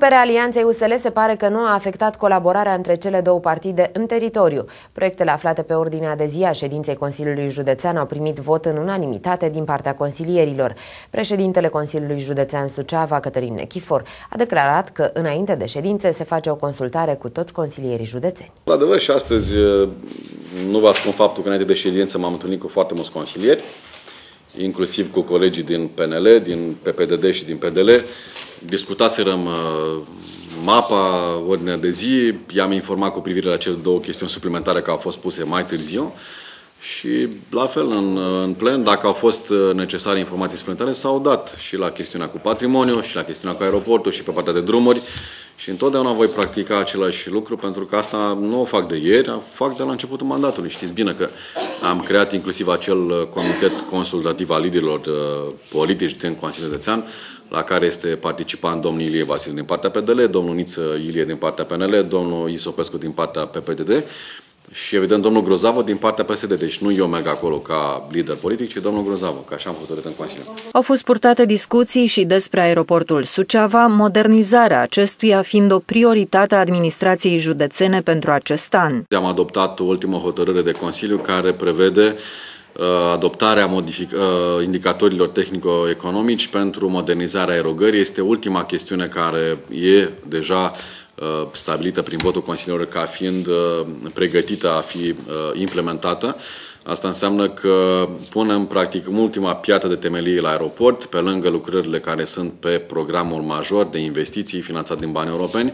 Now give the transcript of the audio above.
Întreruperea alianței USL se pare că nu a afectat colaborarea între cele două partide în teritoriu. Proiectele aflate pe ordinea de zi a ședinței Consiliului Județean au primit vot în unanimitate din partea consilierilor. Președintele Consiliului Județean Suceava, Cătălin Nechifor, a declarat că înainte de ședințe se face o consultare cu toți consilierii județeni. La adevăr și astăzi nu vă spun faptul că înainte de ședință m-am întâlnit cu foarte mulți consilieri, inclusiv cu colegii din PNL, din PPDD și din PDL, discutaserăm uh, mapa, ordinea de zi, i-am informat cu privire la cele două chestiuni suplimentare care au fost puse mai târziu și la fel în, în plen, dacă au fost uh, necesare informații suplimentare, s-au dat și la chestiunea cu patrimoniu, și la chestiunea cu aeroportul, și pe partea de drumuri. Și întotdeauna voi practica același lucru, pentru că asta nu o fac de ieri, fac de la începutul mandatului. Știți bine că am creat inclusiv acel uh, comitet consultativ al liderilor uh, politici din Consiliul Județean, la care este participant domnul Ilie Vasile din partea PDL, domnul Niță Ilie din partea PNL, domnul Isopescu din partea PPDD și evident domnul Grozavă din partea PSD. Deci nu eu merg acolo ca lider politic, ci domnul Grozavă, că așa am hotărât în Consiliu. Au fost purtate discuții și despre aeroportul Suceava, modernizarea acestuia fiind o prioritate a administrației județene pentru acest an. Am adoptat ultima hotărâre de Consiliu care prevede uh, adoptarea modific- uh, indicatorilor tehnico-economici pentru modernizarea aerogării. Este ultima chestiune care e deja Uh, stabilită prin votul Consiliului ca fiind uh, pregătită a fi uh, implementată. Asta înseamnă că punem practic ultima piatră de temelie la aeroport, pe lângă lucrările care sunt pe programul major de investiții finanțat din bani europeni.